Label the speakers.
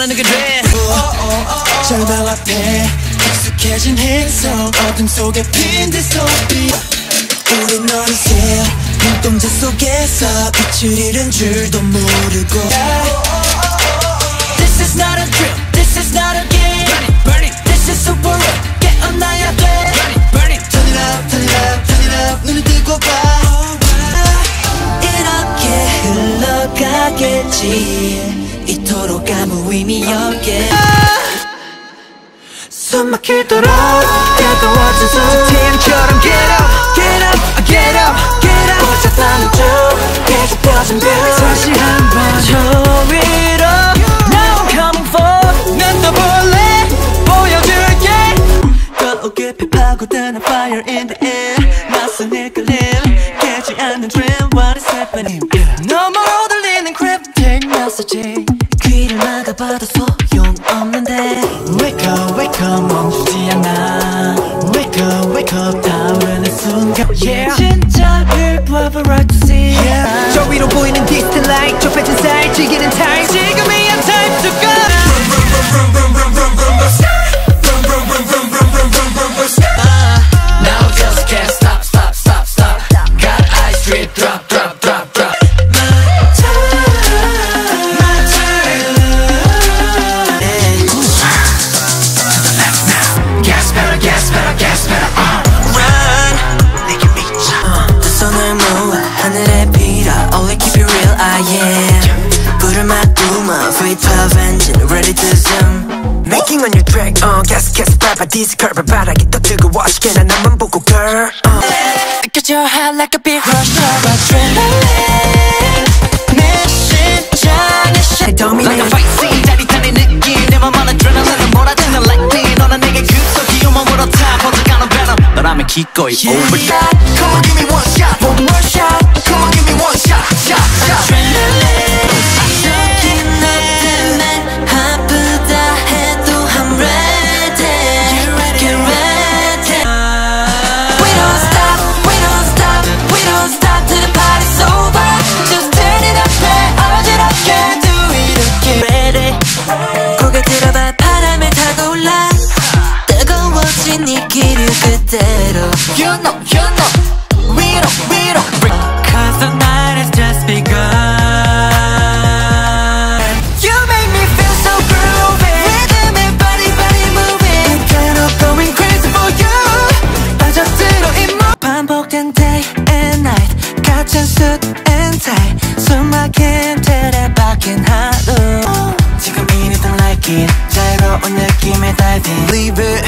Speaker 1: 원하는 게 돼
Speaker 2: 절망 앞에 익숙해진 행성 어둠 속에 핀듯 소리 우린 어느새 눈동자 속에서 빛을 잃은 줄도 모르고 This is not a drill, this is not a game
Speaker 1: Burn it,
Speaker 2: This is a world, 깨어나야 돼
Speaker 1: burn it
Speaker 2: Turn it up, turn it up, turn it up 눈을 뜨고 봐 이렇게 흘러가겠지 의미 없게 숨 막히도록 가까워진 소팀처럼 Get up, get up, get up, get up 보셨다는 중 계속 펴진 별 다시 한번 저 위로 Now I'm coming for 난더 볼래 보여줄게 거울게 파고드는 fire in the air 낯선 이끌림 깨지 않는 dream 귀를 막아봐도 소용없는데 Wake up wake up 멈추지 않아 Wake up wake up 타오르는 순간 yeah. 진짜를 봐봐 right to see yeah.
Speaker 1: 저 위로 보이는 distant light 좁혀진 사이 즐기는 time
Speaker 2: 하늘에 빌어 Only keep it real I am 불을 막두마 V12 engine ready to zoom Making on your track uh, gas gas 밟아 디스컬 발바닥이 더 뜨거워지게 난 나만 보고 girl uh. 느껴져 hot like a big rush of adrenaline 내 심장에 shake
Speaker 1: Like a fight scene 짜릿한 이 느낌 내맘 안에 adrenaline 몰아치는 lightning 너는 내게 급속히 온몸으로 타 퍼져가는 venom 너라면 기꺼이 overdose
Speaker 2: Come on give me one shot One more shot anything like it 자유로운 느낌의 diving Leave it